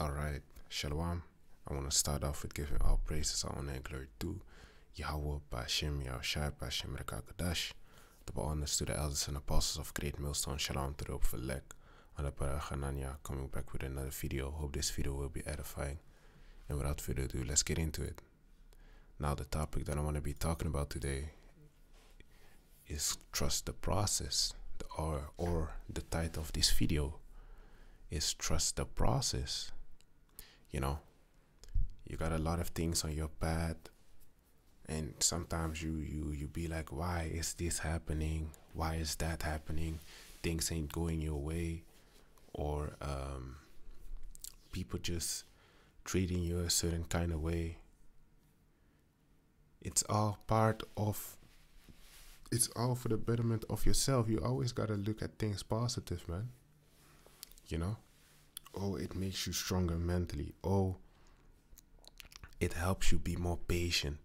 Alright, Shalom. I want to start off with giving all praises, honor, and glory to Yahweh, Bashim, Yahushai, Bashim, Rekakadash. The honors to the elders and apostles of Great Millstone. Shalom to the Hope for Lek. And the Hananya coming back with another video. Hope this video will be edifying. And without further ado, let's get into it. Now, the topic that I want to be talking about today is trust the process, or or the title of this video is trust the process. You know, you got a lot of things on your path, and sometimes you you you be like, why is this happening? Why is that happening? Things ain't going your way, or um, people just treating you a certain kind of way. It's all part of it's all for the betterment of yourself. You always got to look at things positive, man. You know? Oh, it makes you stronger mentally. Oh, it helps you be more patient.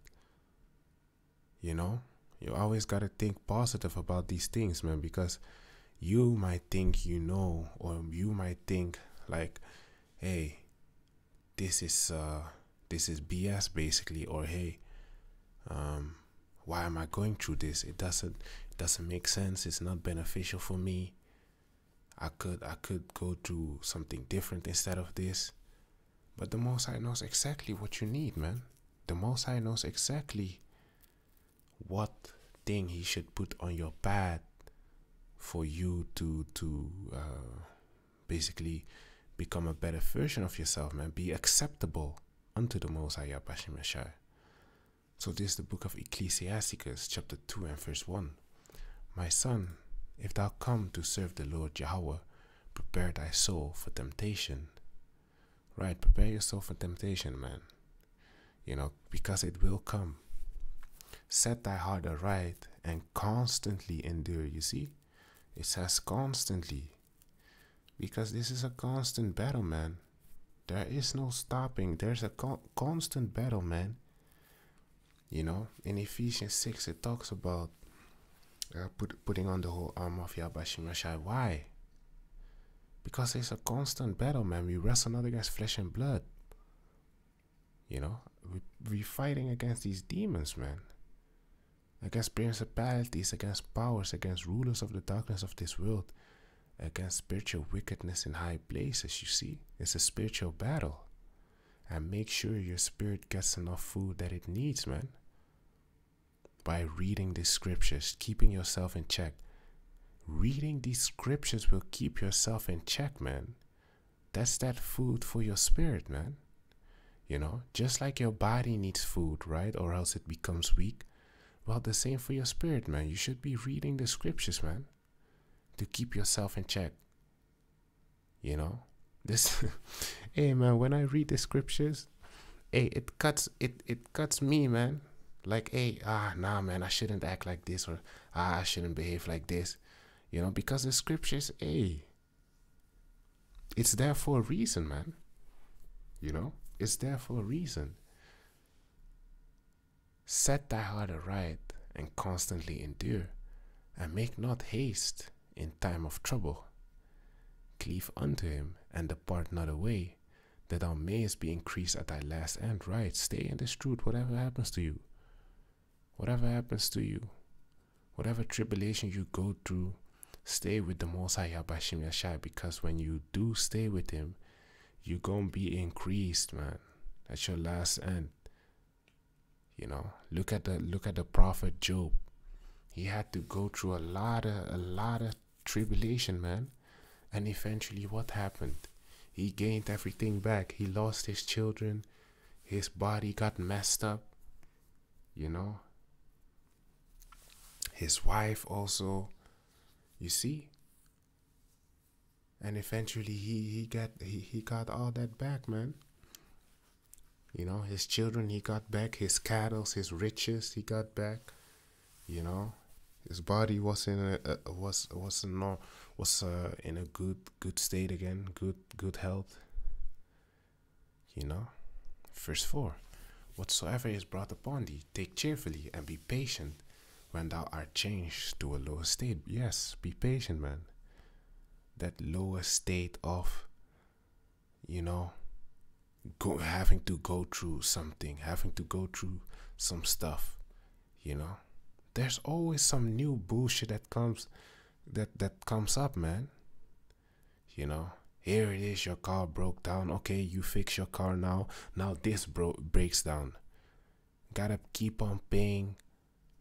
You know? You always got to think positive about these things, man, because you might think you know, or you might think, like, hey, this is, uh, this is BS basically, or hey, um, why am I going through this? It doesn't it doesn't make sense. It's not beneficial for me. I could I could go through something different instead of this. But the most High knows exactly what you need, man. The most High knows exactly what thing he should put on your path for you to to uh, basically become a better version of yourself, man. Be acceptable unto the Most High Yashai. So this is the book of Ecclesiasticus, chapter 2 and verse 1. My son, if thou come to serve the Lord Jehovah, prepare thy soul for temptation. Right, prepare your soul for temptation, man. You know, because it will come. Set thy heart aright and constantly endure. You see? It says constantly. Because this is a constant battle, man. There is no stopping. There's a con constant battle, man you know, in Ephesians 6, it talks about uh, put, putting on the whole armor of Yabashim Rashai. Why? Because it's a constant battle, man. We wrestle not guy's flesh and blood. You know, we, we're fighting against these demons, man. Against principalities, against powers, against rulers of the darkness of this world, against spiritual wickedness in high places, you see. It's a spiritual battle and make sure your spirit gets enough food that it needs, man. By reading the scriptures, keeping yourself in check. Reading these scriptures will keep yourself in check, man. That's that food for your spirit, man. You know, just like your body needs food, right? Or else it becomes weak. Well, the same for your spirit, man. You should be reading the scriptures, man, to keep yourself in check. You know, this hey man when i read the scriptures hey it cuts it it cuts me man like hey ah nah man i shouldn't act like this or ah i shouldn't behave like this you know because the scriptures hey it's there for a reason man you know it's there for a reason set thy heart aright and constantly endure and make not haste in time of trouble cleave unto him and depart not away, that thou mayest be increased at thy last end. Right, stay in this truth, whatever happens to you. Whatever happens to you, whatever tribulation you go through, stay with the Most High Yabashim Yashai because when you do stay with him, you're gonna be increased, man. At your last end. You know, look at the look at the prophet Job. He had to go through a lot of a lot of tribulation, man. And eventually, what happened? He gained everything back. He lost his children. His body got messed up. You know? His wife also. You see? And eventually he, he got he, he got all that back, man. You know, his children he got back, his cattle, his riches he got back. You know, his body was in a, a was was no was uh, in a good good state again, good good health. You know, verse four, whatsoever is brought upon thee, take cheerfully and be patient when thou art changed to a lower state. Yes, be patient, man. That lower state of, you know, go having to go through something, having to go through some stuff, you know. There's always some new bullshit that comes that that comes up, man. You know, here it is, your car broke down. Okay, you fix your car now. Now this bro breaks down. Gotta keep on paying,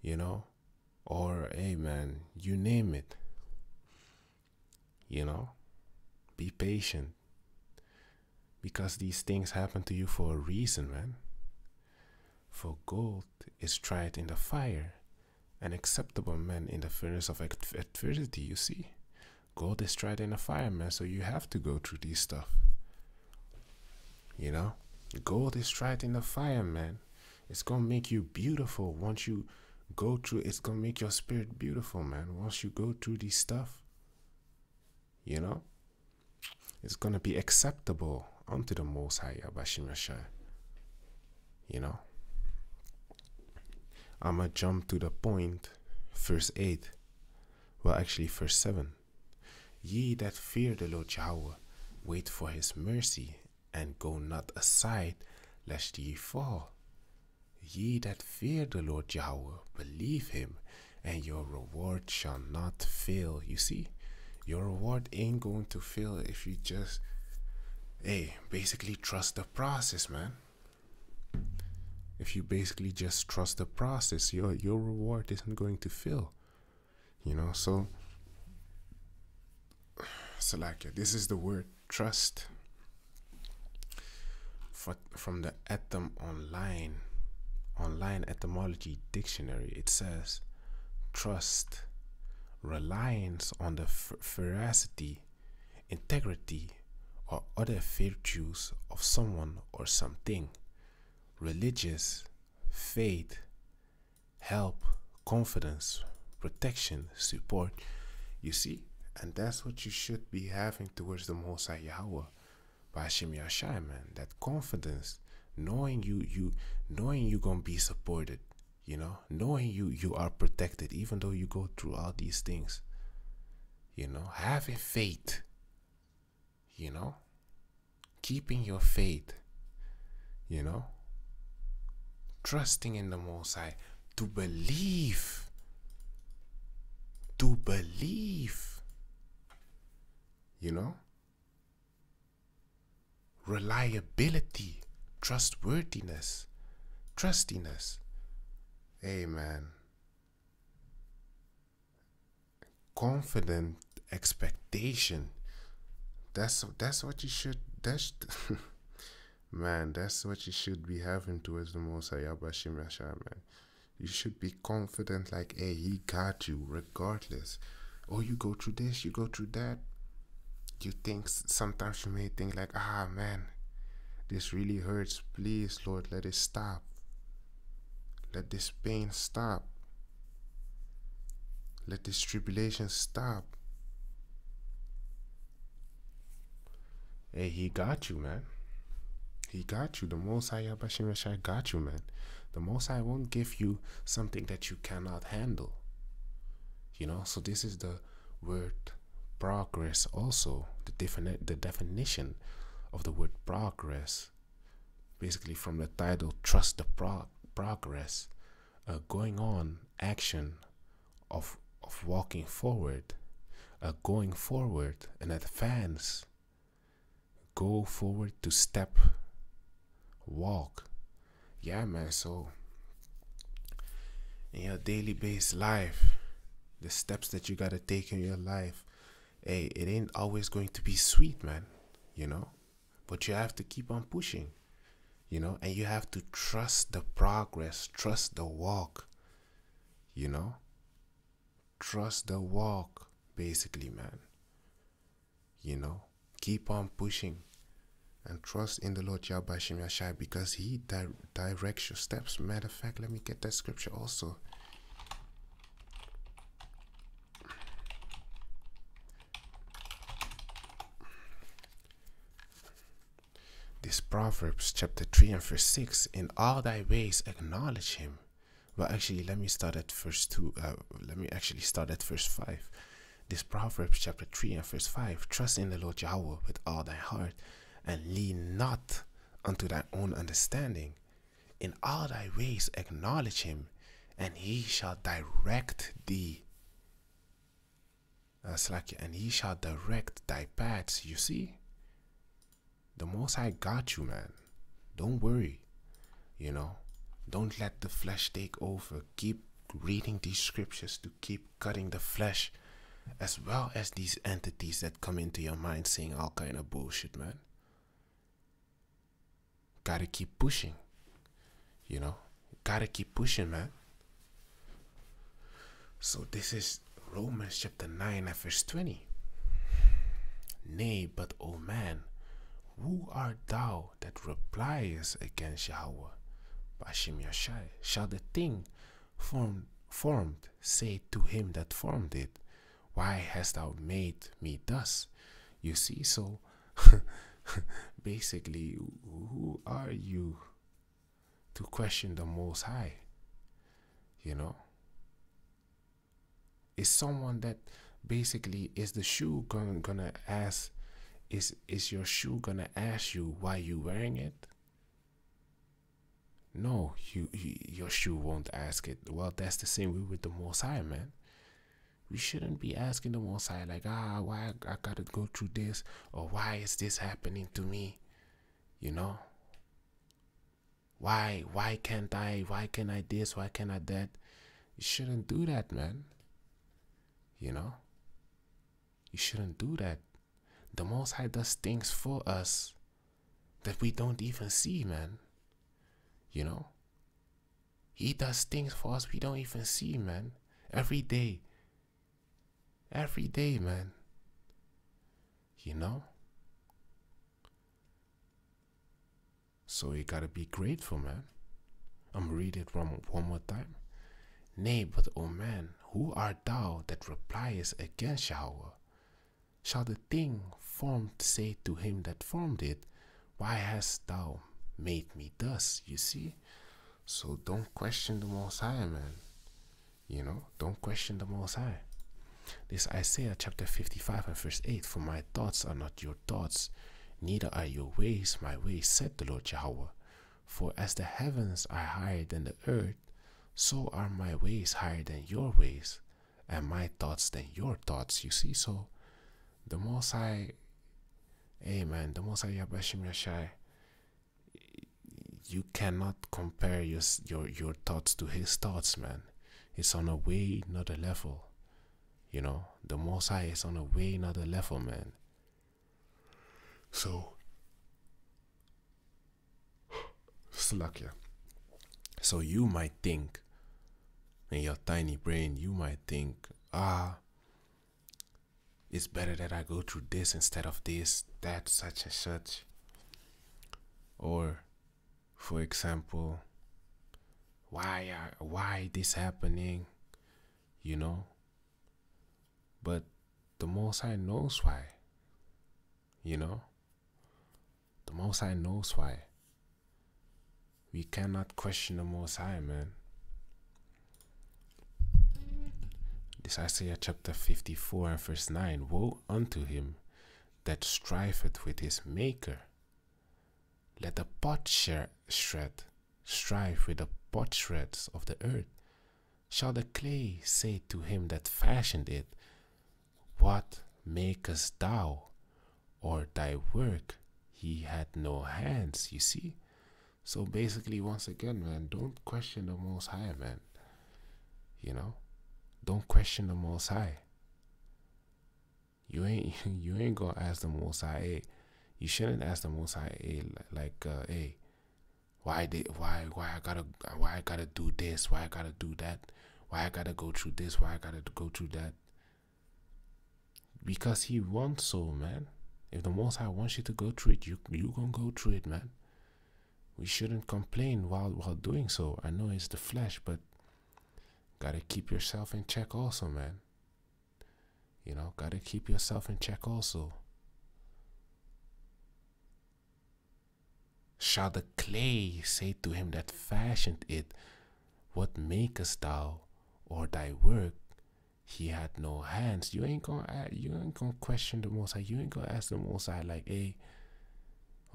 you know, or hey man, you name it. You know, be patient because these things happen to you for a reason, man. For gold is tried in the fire, an acceptable man in the furnace of adversity, you see. Gold is tried in the fire, man, so you have to go through these stuff. You know? Gold is tried in the fire, man. It's gonna make you beautiful once you go through it's gonna make your spirit beautiful, man. Once you go through these stuff. You know? It's gonna be acceptable unto the Most High Yabashim You know? I'ma jump to the point, verse 8. Well, actually, verse 7. Ye that fear the Lord Yahweh, wait for his mercy, and go not aside, lest ye fall. Ye that fear the Lord Yahweh, believe him, and your reward shall not fail. You see, your reward ain't going to fail if you just hey, basically trust the process, man. If you basically just trust the process, your your reward isn't going to fail. You know, so so like this is the word trust For, from the Atom online online etymology dictionary it says trust reliance on the veracity integrity or other virtues of someone or something, religious, faith, help, confidence, protection, support. You see? And that's what you should be having towards the Most High Yahweh by Hashem Yashai, man. That confidence, knowing you, you, knowing you're gonna be supported, you know, knowing you, you are protected, even though you go through all these things. You know, having faith you know, keeping your faith, you know, trusting in the Most High, to believe, to believe, you know, reliability, trustworthiness, trustiness. Amen. Confident expectation. That's that's what you should that's man that's what you should be having towards the most Ayabashim man you should be confident like hey he got you regardless. Oh you go through this you go through that. You think sometimes you may think like ah man this really hurts please lord let it stop let this pain stop let this tribulation stop Hey, he got you, man. He got you. The Most High Yabashim got you, man. The Most High won't give you something that you cannot handle. You know, so this is the word progress also. The, defini- the definition of the word progress. Basically from the title, trust the pro- progress. Uh, going on, action of, of walking forward. Uh, going forward, and advance go forward to step walk yeah man so in your daily based life the steps that you gotta take in your life hey it ain't always going to be sweet man you know but you have to keep on pushing you know and you have to trust the progress trust the walk you know trust the walk basically man you know keep on pushing and trust in the Lord Yahweh Yashai because He di- directs your steps. Matter of fact, let me get that scripture also. This Proverbs chapter 3 and verse 6 In all thy ways acknowledge Him. Well, actually, let me start at verse 2. Uh, let me actually start at verse 5. This Proverbs chapter 3 and verse 5 Trust in the Lord Yahweh with all thy heart and lean not unto thy own understanding. In all thy ways acknowledge him, and he shall direct thee. That's like, and he shall direct thy paths. You see, the Most High got you, man. Don't worry. You know, don't let the flesh take over. Keep reading these scriptures to keep cutting the flesh, as well as these entities that come into your mind saying all kind of bullshit, man. Gotta keep pushing. You know, gotta keep pushing, man. So this is Romans chapter 9 and verse 20. Nay, but O man, who art thou that repliest against Yahweh? Bashim Yashai, shall the thing formed, formed say to him that formed it, Why hast thou made me thus? You see, so basically, who are you to question the Most High? You know? Is someone that basically is the shoe gonna, gonna ask is is your shoe gonna ask you why you wearing it? No you, you your shoe won't ask it. Well that's the same way with the most man. We shouldn't be asking the most like ah why I, I gotta go through this? Or why is this happening to me? You know? Why why can't i why can i this why can i that? You shouldn't do that man. You know? You shouldn't do that the Most High does things for us that we don't even see, man. You know? He does things for us we don't even see, man. Every day. Every day, man. You know? So you gotta be grateful, man. I'm read it one, one more time. Nay, but O man, who art thou that repliest against Yahweh? Shall the thing formed say to him that formed it, Why hast thou made me thus? You see? So don't question the Most High, man. You know, don't question the Most High. This Isaiah chapter 55 and verse 8 For my thoughts are not your thoughts, neither are your ways my ways, said the Lord Jehovah. For as the heavens are higher than the earth, so are my ways higher than your ways, and my thoughts than your thoughts. You see, so the Most High, hey man, the Most High Yabashim Yashai, you cannot compare your, your, your thoughts to his thoughts, man. It's on a way, not a level. You know, the Most High is on a way, not a level, man. So, Slakia. So you might think, in your tiny brain, you might think, ah, it's better that I go through this instead of this, that, such and such. Or, for example, why are, why this happening, you know? But the Most High knows why, you know? The Most High knows why. We cannot question the Most High, man. This Isaiah chapter 54 and verse 9 Woe unto him that striveth with his Maker. Let the potsherd strive with the potsherds of the earth. Shall the clay say to him that fashioned it, What makest thou? Or thy work he had no hands, you see? So basically, once again, man, don't question the Most High, man. You know? Don't question the Most High. You ain't you ain't gonna ask the Most High. Hey, you shouldn't ask the Most High. Hey, like, uh, hey, why did why why I gotta why I gotta do this? Why I gotta do that? Why I gotta go through this? Why I gotta go through that? Because He wants so, man. If the Most High wants you to go through it, you you gonna go through it, man. We shouldn't complain while while doing so. I know it's the flesh, but Gotta keep yourself in check also, man. You know, gotta keep yourself in check also. Shall the clay say to him that fashioned it, What makest thou, or thy work? He had no hands. You ain't gonna you ain't gonna question the Most High. You ain't gonna ask the Most High like, "Hey,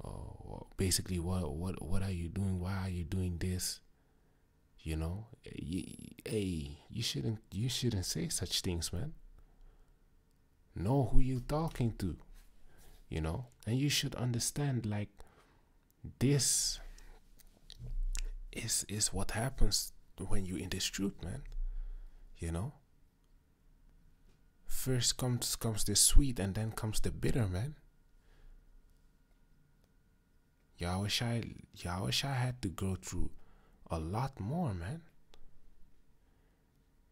oh, basically what what what are you doing why are you doing this you know? Hey you shouldn't you shouldn't say such things man. Know who you're talking to you know? And you should understand like this is is what happens when you in this truth man you know? First comes comes the sweet and then comes the bitter man. Yahushua, Yahushua had to go through a lot more, man.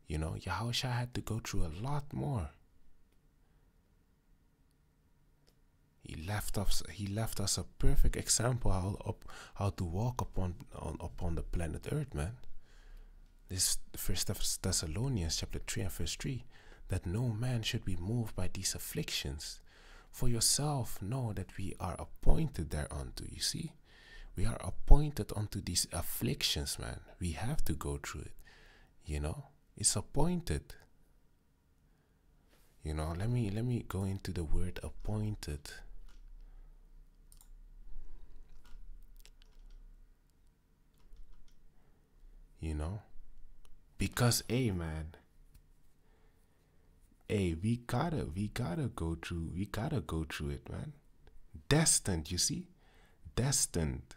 You know, Yahushua had to go through a lot more. He left us he left us a perfect example how up how to walk upon on upon the planet Earth, man. This first Thessalonians chapter three and verse three, that no man should be moved by these afflictions, for yourself know that we are appointed thereunto. You see, we are appointed unto these afflictions, man. We have to go through it. You know, it's appointed. You know, let me let me go into the word appointed. You know, because hey, man, hey, we gotta, we gotta go through, we gotta go through it, man. Destined, you see, destined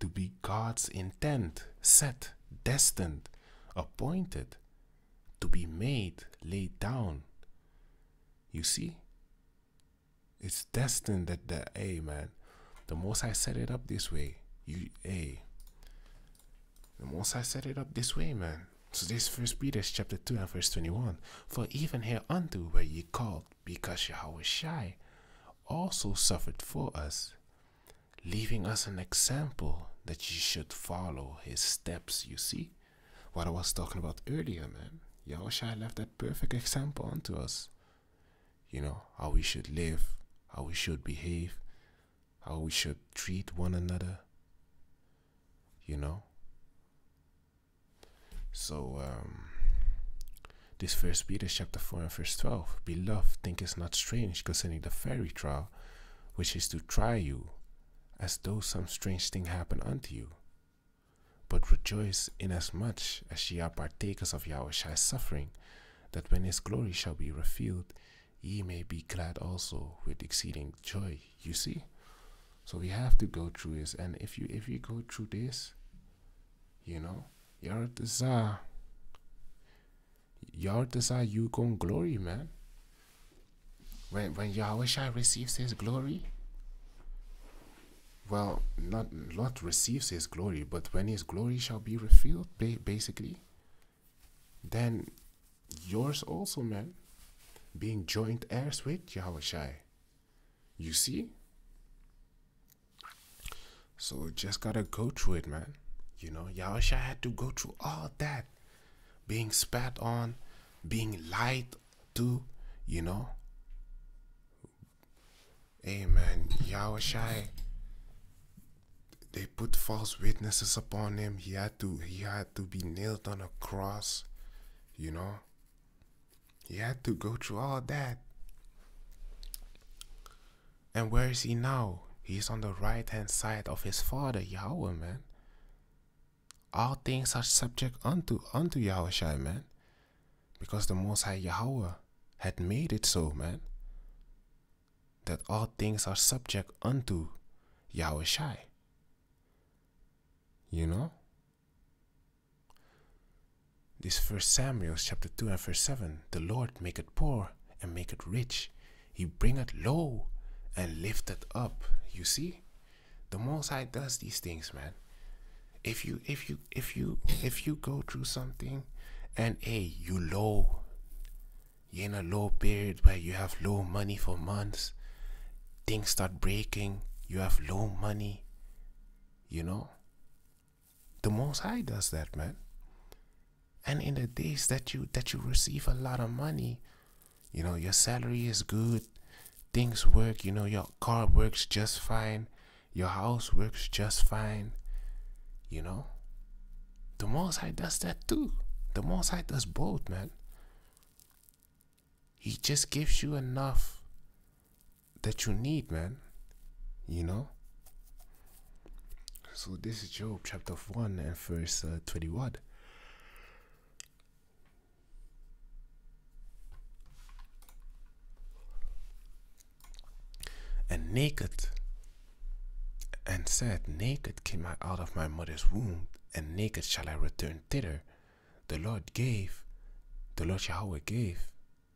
to be God's intent, set, destined, appointed, to be made, laid down. You see, it's destined that the hey man, the most I set it up this way. You hey, the most I set it up this way, man. So this First Peter chapter 2 and verse 21. For even hereunto were ye called, because Yahweh Shai also suffered for us, leaving us an example that you should follow his steps. You see? What I was talking about earlier, man. Yahweh Shai left that perfect example unto us. You know, how we should live, how we should behave, how we should treat one another. You know? So, um, this first Peter chapter 4 and verse 12. Beloved, think it's not strange concerning the fiery trial, which is to try you, as though some strange thing happened unto you. But rejoice inasmuch as ye are partakers of Yahweh's suffering, that when his glory shall be revealed, ye may be glad also with exceeding joy. You see? So we have to go through this, and if you if you go through this, you know. Your desire you gon' glory, man. When when Yahweh Shai receives his glory, well, not not receives his glory, but when his glory shall be revealed, ba basically, then yours also, man, being joint heirs with Yahweh. You see? So just gotta go through it, man. You know, Yahusha had to go through all that. Being spat on, being lied to, you know. Amen. Yahushai, they put false witnesses upon him. He had to he had to be nailed on a cross, you know. He had to go through all that. And where is he now? He's on the right hand side of his father, Yahweh, man all things are subject unto unto Yahweh, man. Because the Most High Yahweh had made it so, man. That all things are subject unto Yahweh You know? This first Samuel chapter 2 and verse 7. The Lord make it poor and make it rich. He bringeth low and lifteth up. You see? The Most High does these things, man if you if you if you if you go through something and hey you low you're in a low period where you have low money for months things start breaking you have low money you know the most high does that man and in the days that you that you receive a lot of money you know your salary is good things work you know your car works just fine your house works just fine you know? The Most High does that too. The Most High does both, man. He just gives you enough that you need, man. You know? So this is Job chapter 1 and verse uh, 21. And naked and said, Naked came I out of my mother's womb, and naked shall I return thither. The Lord gave, the Lord Yahweh gave,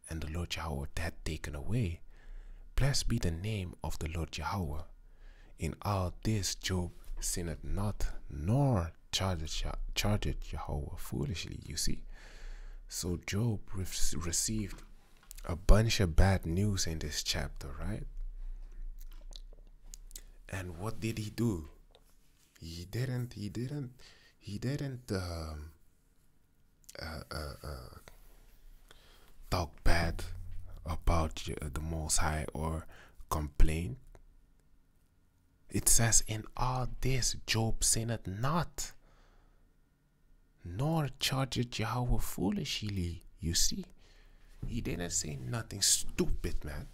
and the Lord Yahweh had taken away. Blessed be the name of the Lord Yahweh. In all this Job sinned not, nor charged, charged Yahweh foolishly, you see. So Job re received a bunch of bad news in this chapter, right? And what did he do? He didn't, he didn't, he didn't um, uh, uh, uh, talk bad about the Most High or complain. It says, In all this, Job sinned not, nor charged Jehovah foolishly. You see, he didn't say nothing stupid, man.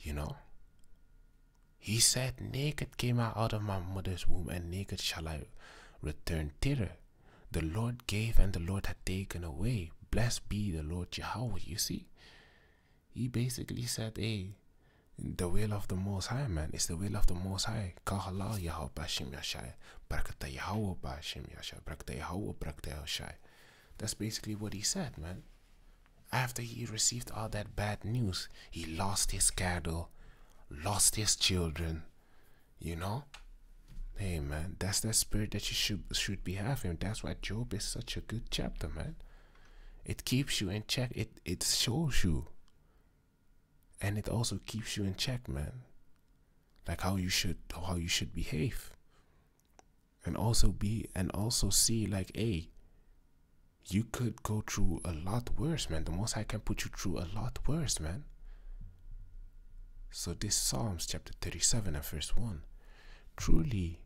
You know, he said, Naked came I out of my mother's womb, and naked shall I return thither. The Lord gave, and the Lord had taken away. Blessed be the Lord Jehovah. You see, he basically said, Hey, the will of the Most High, man, is the will of the Most High. Kahala Yahweh Bashim Yashai. Brakata Yahweh Bashim Yashai. Brakata Yahweh Brakata Yashai. That's basically what he said, man. After he received all that bad news, he lost his cattle, lost his children, you know? Hey man, that's that spirit that you should should be having. That's why Job is such a good chapter, man. It keeps you in check. It it shows you. And it also keeps you in check, man. Like how you should how you should behave. And also be and also see like, hey, you could go through a lot worse, man. The most I can put you through a lot worse, man. So this Psalms chapter 37 and verse 1. Truly,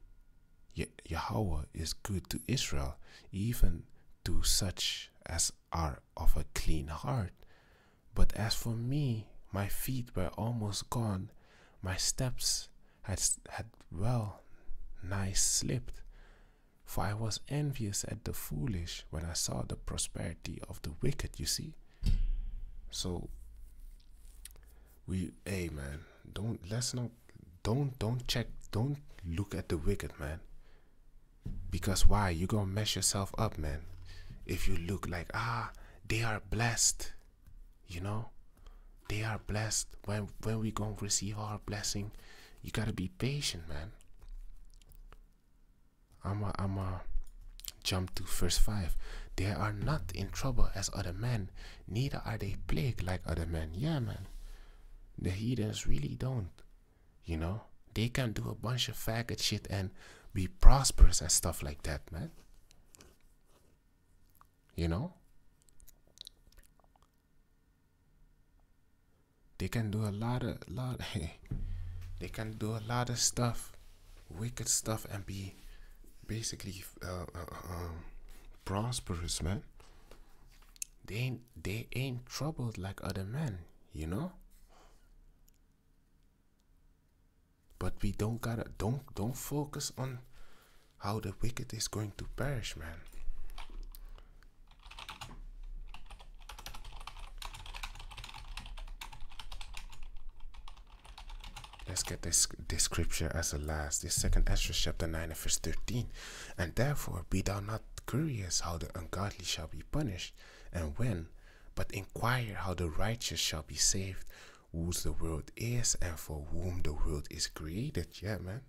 Yahweh is good to Israel, even to such as are of a clean heart. But as for me, my feet were almost gone, my steps had, had well nigh slipped. For I was envious at the foolish when I saw the prosperity of the wicked, you see. So we hey man don't let's not don't don't check don't look at the wicked man. Because why? You gonna mess yourself up man. If you look like ah they are blessed you know they are blessed when when we gonna receive our blessing you gotta be patient man i'm a i'm a jump to verse 5 they are not in trouble as other men neither are they plagued like other men yeah man the heathens really don't. You know? They can do a bunch of faggot shit and be prosperous and stuff like that, man. You know? They can do a lot of lot Hey, they can do a lot of stuff, wicked stuff and be basically uh, uh, uh, prosperous, man. They ain't they ain't troubled like other men, you know? But we don't gotta don't don't focus on how the wicked is going to perish, man. Let's get this, this scripture as a last. This second Ezra chapter 9 and verse 13. And therefore be thou not curious how the ungodly shall be punished, and when, but inquire how the righteous shall be saved, whose the world is and for whom the world is created. Yeah, man.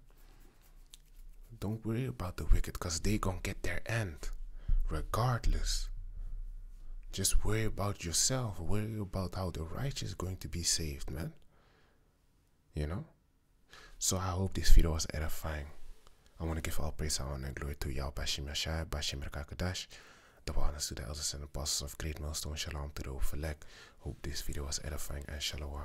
Don't worry about the wicked because they gonna get their end regardless. Just worry about yourself. Worry about how the righteous going to be saved, man. You know? So I hope this video was edifying. I want to give all praise, honor, and glory to Yahweh Bashim Yashai, Bashim Rakakadash. The honors to the elders and apostles of Great Millstone. Shalom to the Ophelek. Hope this video was edifying and shalom.